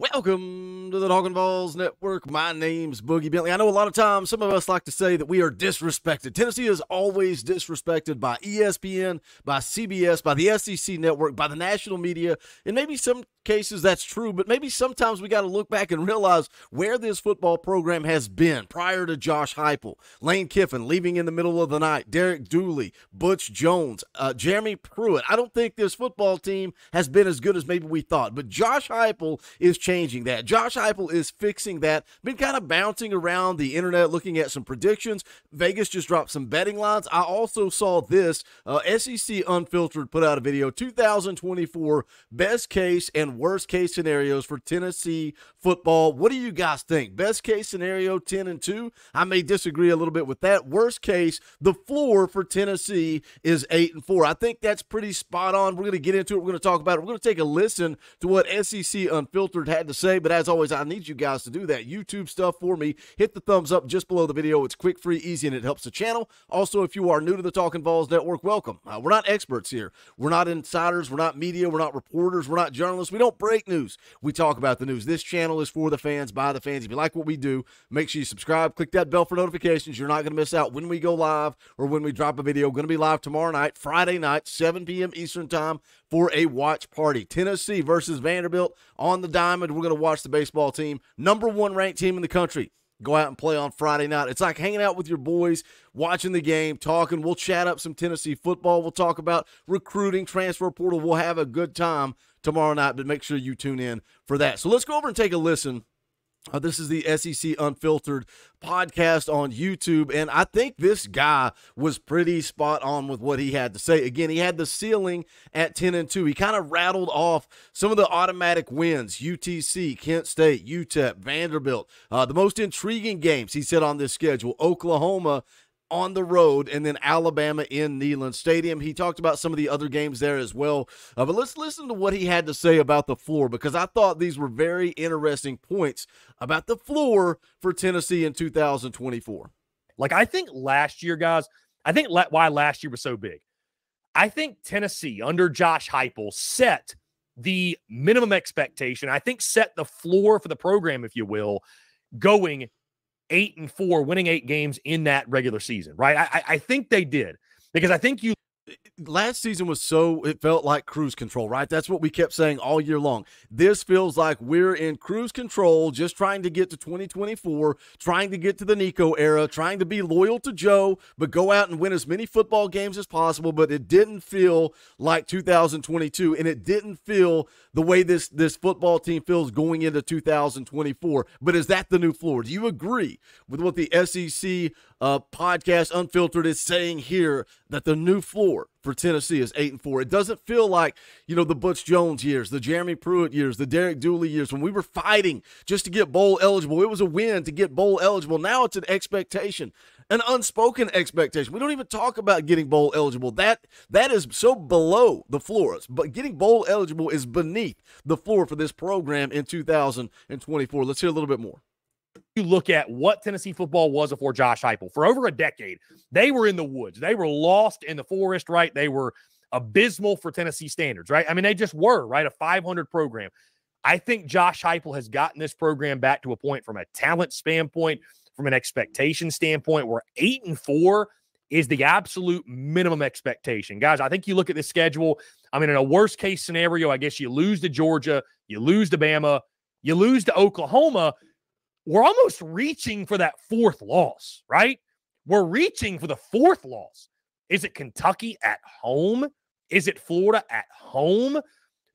Welcome to the Talking Vols Network. My name's Boogie Bentley. I know a lot of times some of us like to say that we are disrespected. Tennessee is always disrespected by ESPN, by CBS, by the SEC network, by the national media, and maybe some cases that's true, but maybe sometimes we got to look back and realize where this football program has been prior to Josh Heupel, Lane Kiffin leaving in the middle of the night, Derek Dooley, Butch Jones, uh, Jeremy Pruitt. I don't think this football team has been as good as maybe we thought, but Josh Heupel is changing that. Josh Is fixing that. Been kind of bouncing around the internet looking at some predictions. Vegas just dropped some betting lines. I also saw this uh, SEC Unfiltered put out a video 2024 best case and worst case scenarios for Tennessee football. What do you guys think? Best case scenario 10 and 2. I may disagree a little bit with that. Worst case, the floor for Tennessee is 8 and 4. I think that's pretty spot on. We're going to get into it. We're going to talk about it. We're going to take a listen to what SEC Unfiltered had to say, but as always, I need you guys to do that YouTube stuff for me. Hit the thumbs up just below the video. It's quick, free, easy, and it helps the channel. Also, if you are new to the Talking Vols Network, welcome. Uh, we're not experts here. We're not insiders. We're not media. We're not reporters. We're not journalists. We don't break news. We talk about the news. This channel is for the fans, by the fans. If you like what we do, make sure you subscribe. Click that bell for notifications. You're not going to miss out when we go live or when we drop a video. Going to be live tomorrow night, Friday night, 7 p.m. Eastern Time for a watch party. Tennessee versus Vanderbilt on the diamond. We're going to watch the baseball team, number one ranked team in the country go out and play on Friday night. It's like hanging out with your boys, watching the game, talking. We'll chat up some Tennessee football. We'll talk about recruiting, transfer portal. We'll have a good time tomorrow night, but make sure you tune in for that. So let's go over and take a listen uh, this is the SEC Unfiltered podcast on YouTube, and I think this guy was pretty spot on with what he had to say. Again, he had the ceiling at 10 and 2. He kind of rattled off some of the automatic wins UTC, Kent State, UTEP, Vanderbilt. Uh, the most intriguing games he said on this schedule Oklahoma on the road and then Alabama in Neyland Stadium. He talked about some of the other games there as well. Uh, but let's listen to what he had to say about the floor because I thought these were very interesting points about the floor for Tennessee in 2024. Like, I think last year, guys, I think la- why last year was so big. I think Tennessee under Josh Heupel set the minimum expectation. I think set the floor for the program, if you will, going eight and four, winning eight games in that regular season, right? I, I think they did because I think you last season was so it felt like cruise control, right? That's what we kept saying all year long. This feels like we're in cruise control, just trying to get to 2024, trying to get to the Nico era, trying to be loyal to Joe, but go out and win as many football games as possible. But it didn't feel like 2022, and it didn't feel the way this this football team feels going into 2024. But is that the new floor? Do you agree with what the SEC uh, podcast Unfiltered is saying here that the new floor for Tennessee is eight and four. It doesn't feel like you know the Butch Jones years, the Jeremy Pruitt years, the Derek Dooley years when we were fighting just to get bowl eligible. It was a win to get bowl eligible. Now it's an expectation, an unspoken expectation. We don't even talk about getting bowl eligible. That that is so below the floor. But getting bowl eligible is beneath the floor for this program in 2024. Let's hear a little bit more you look at what Tennessee football was before Josh Heupel, for over a decade, they were in the woods. They were lost in the forest, right? They were abysmal for Tennessee standards, right? I mean, they just were, right? A 500 program. I think Josh Heupel has gotten this program back to a point from a talent standpoint, from an expectation standpoint, where eight and four is the absolute minimum expectation. Guys, I think you look at the schedule. I mean, in a worst case scenario, I guess you lose to Georgia, you lose to Bama, you lose to Oklahoma we're almost reaching for that fourth loss, right? We're reaching for the fourth loss. Is it Kentucky at home? Is it Florida at home?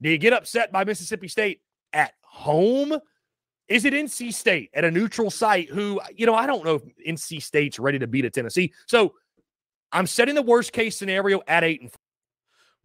Do you get upset by Mississippi State at home? Is it NC State at a neutral site who, you know, I don't know if NC State's ready to beat a Tennessee. So I'm setting the worst case scenario at eight and.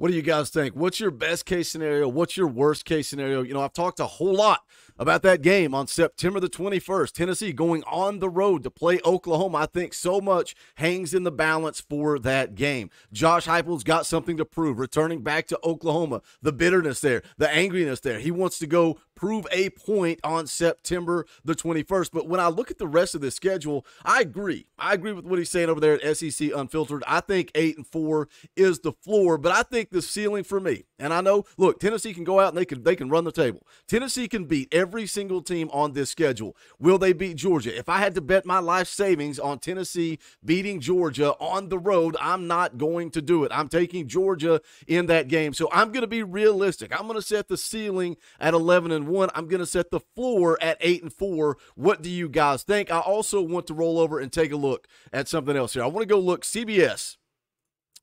What do you guys think? What's your best case scenario? What's your worst case scenario? You know, I've talked a whole lot about that game on September the 21st. Tennessee going on the road to play Oklahoma. I think so much hangs in the balance for that game. Josh Heupel's got something to prove, returning back to Oklahoma. The bitterness there, the angriness there. He wants to go prove a point on September the 21st. But when I look at the rest of the schedule, I agree. I agree with what he's saying over there at SEC Unfiltered. I think 8 and 4 is the floor, but I think the ceiling for me, and I know, look, Tennessee can go out and they can they can run the table. Tennessee can beat every single team on this schedule. Will they beat Georgia? If I had to bet my life savings on Tennessee beating Georgia on the road, I'm not going to do it. I'm taking Georgia in that game. So I'm going to be realistic. I'm going to set the ceiling at 11 and 1. I'm going to set the floor at 8 and 4. What do you guys think? I also want to roll over and take a look at something else here. I want to go look CBS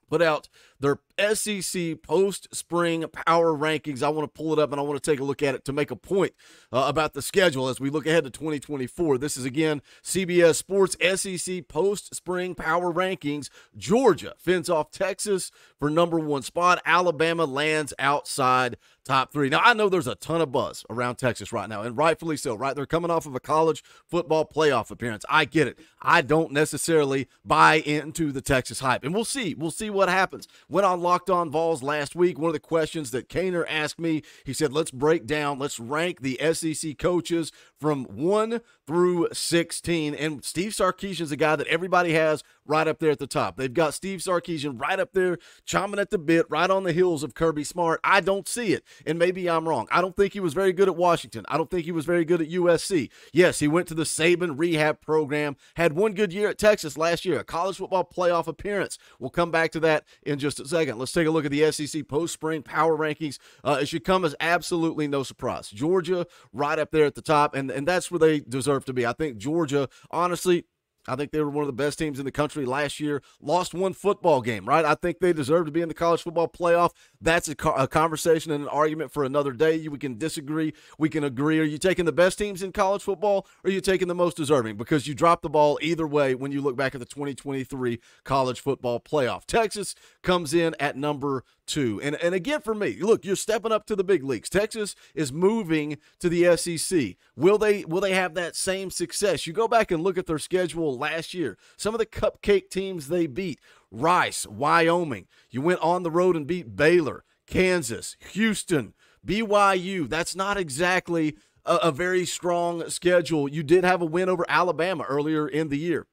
put out their SEC post spring power rankings. I want to pull it up and I want to take a look at it to make a point uh, about the schedule as we look ahead to 2024. This is again CBS Sports SEC post spring power rankings. Georgia fends off Texas for number one spot. Alabama lands outside top three. Now, I know there's a ton of buzz around Texas right now, and rightfully so, right? They're coming off of a college football playoff appearance. I get it. I don't necessarily buy into the Texas hype, and we'll see. We'll see what happens. Went on Locked On Vols last week. One of the questions that Kaner asked me, he said, let's break down, let's rank the SEC coaches from 1 through 16. And Steve Sarkisian is a guy that everybody has right up there at the top. They've got Steve Sarkisian right up there, chomping at the bit, right on the heels of Kirby Smart. I don't see it, and maybe I'm wrong. I don't think he was very good at Washington. I don't think he was very good at USC. Yes, he went to the Saban rehab program, had one good year at Texas last year, a college football playoff appearance. We'll come back to that in just a second. Let's take a look at the SEC post spring power rankings. Uh, it should come as absolutely no surprise. Georgia right up there at the top, and, and that's where they deserve to be. I think Georgia, honestly, I think they were one of the best teams in the country last year. Lost one football game, right? I think they deserve to be in the college football playoff. That's a, a, conversation and an argument for another day. We can disagree. We can agree. Are you taking the best teams in college football or are you taking the most deserving? Because you drop the ball either way when you look back at the 2023 college football playoff. Texas comes in at number two. And, and again, for me, look, you're stepping up to the big leagues. Texas is moving to the SEC. Will they will they have that same success? You go back and look at their schedule last year. Some of the cupcake teams they beat: Rice, Wyoming. You went on the road and beat Baylor, Kansas, Houston, BYU. That's not exactly a, a very strong schedule. You did have a win over Alabama earlier in the year.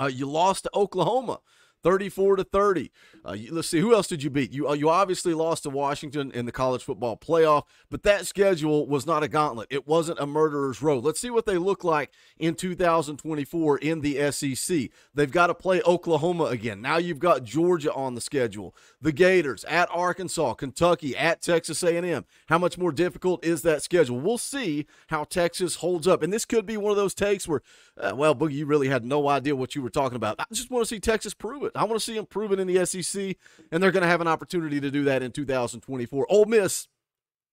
Uh, you lost to Oklahoma. 34 to 30. Uh, let's see, who else did you beat? You uh, you obviously lost to Washington in the college football playoff, but that schedule was not a gauntlet. It wasn't a murderer's row. Let's see what they look like in 2024 in the SEC. They've got to play Oklahoma again. Now you've got Georgia on the schedule. The Gators at Arkansas, Kentucky at Texas A&M. How much more difficult is that schedule? We'll see how Texas holds up. And this could be one of those takes where, uh, well, Boogie, you really had no idea what you were talking about. I just want to see Texas prove it it. I want to see it in the SEC, and they're going to have an opportunity to do that in 2024. Ole Miss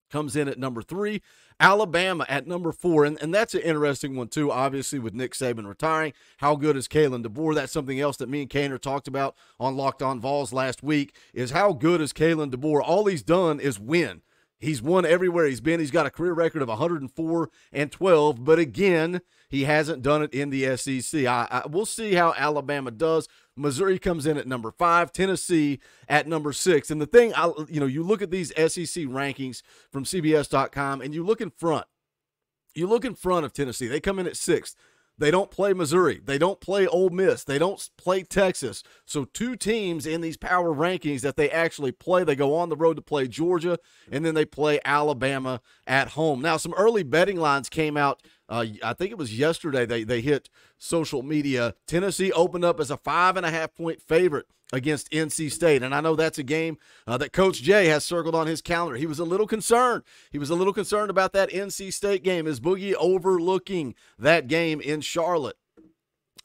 comes in at number three. Alabama at number four. And, and that's an interesting one, too, obviously, with Nick Saban retiring. How good is Kalen DeBoer? That's something else that me and Kaner talked about on Locked On Vols last week is how good is Kalen DeBoer? All he's done is win. He's won everywhere he's been. He's got a career record of 104 and 12, but again, he hasn't done it in the SEC. I, I, we'll see how Alabama does. Missouri comes in at number five, Tennessee at number six. And the thing, I, you know, you look at these SEC rankings from CBS.com, and you look in front. You look in front of Tennessee. They come in at sixth. They don't play Missouri. They don't play Ole Miss. They don't play Texas. So two teams in these power rankings that they actually play. They go on the road to play Georgia, and then they play Alabama at home. Now, some early betting lines came out. Uh, I think it was yesterday. They they hit social media. Tennessee opened up as a five and a half point favorite against NC State. And I know that's a game uh, that Coach Jay has circled on his calendar. He was a little concerned. He was a little concerned about that NC State game. Is Boogie overlooking that game in Charlotte?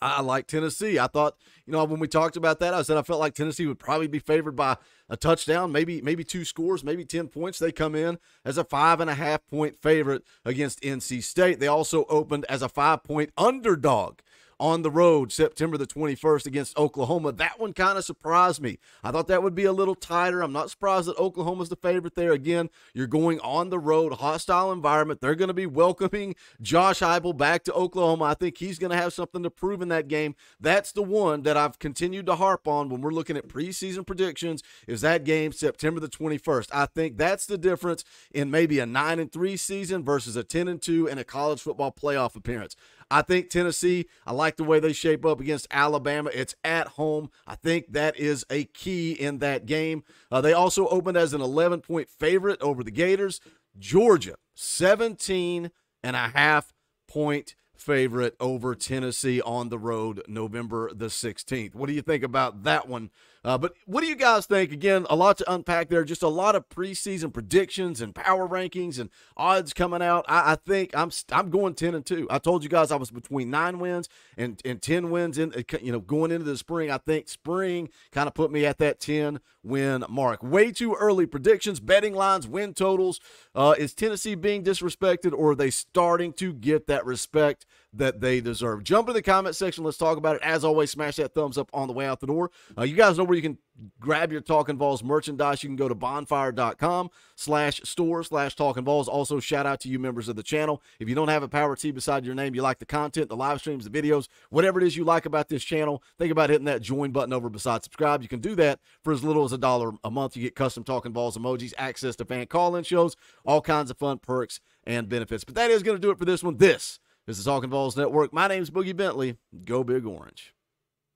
I like Tennessee. I thought, you know, when we talked about that, I said I felt like Tennessee would probably be favored by a touchdown, maybe maybe two scores, maybe ten points. They come in as a five and a half point favorite against NC State. They also opened as a five point underdog on the road September the 21st against Oklahoma. That one kind of surprised me. I thought that would be a little tighter. I'm not surprised that Oklahoma's the favorite there. Again, you're going on the road, hostile environment. They're going to be welcoming Josh Heupel back to Oklahoma. I think he's going to have something to prove in that game. That's the one that I've continued to harp on when we're looking at preseason predictions is that game September the 21st. I think that's the difference in maybe a 9 and 3 season versus a 10 and 2 and a college football playoff appearance. I think Tennessee, I like the way they shape up against Alabama. It's at home. I think that is a key in that game. Uh, they also opened as an 11 point favorite over the Gators. Georgia, 17 and a half point favorite over Tennessee on the road November the 16th. What do you think about that one? Uh, but what do you guys think? Again, a lot to unpack there. Just a lot of preseason predictions and power rankings and odds coming out. I, I think I'm I'm going 10 and 2. I told you guys I was between nine wins and, and 10 wins in you know going into the spring. I think spring kind of put me at that 10 win mark. Way too early predictions, betting lines, win totals. Uh, is Tennessee being disrespected or are they starting to get that respect that they deserve? Jump in the comment section. Let's talk about it. As always, smash that thumbs up on the way out the door. Uh, you guys know where you can grab your Talking Vols merchandise. You can go to bonfire.com slash store slash Talking Vols. Also, shout out to you members of the channel. If you don't have a Power T beside your name, you like the content, the live streams, the videos, whatever it is you like about this channel, think about hitting that join button over beside subscribe. You can do that for as little as a dollar a month. You get custom Talking Vols emojis, access to fan call-in shows, all kinds of fun perks and benefits. But that is going to do it for this one. This is the Talking Vols Network. My name is Boogie Bentley. Go Big Orange.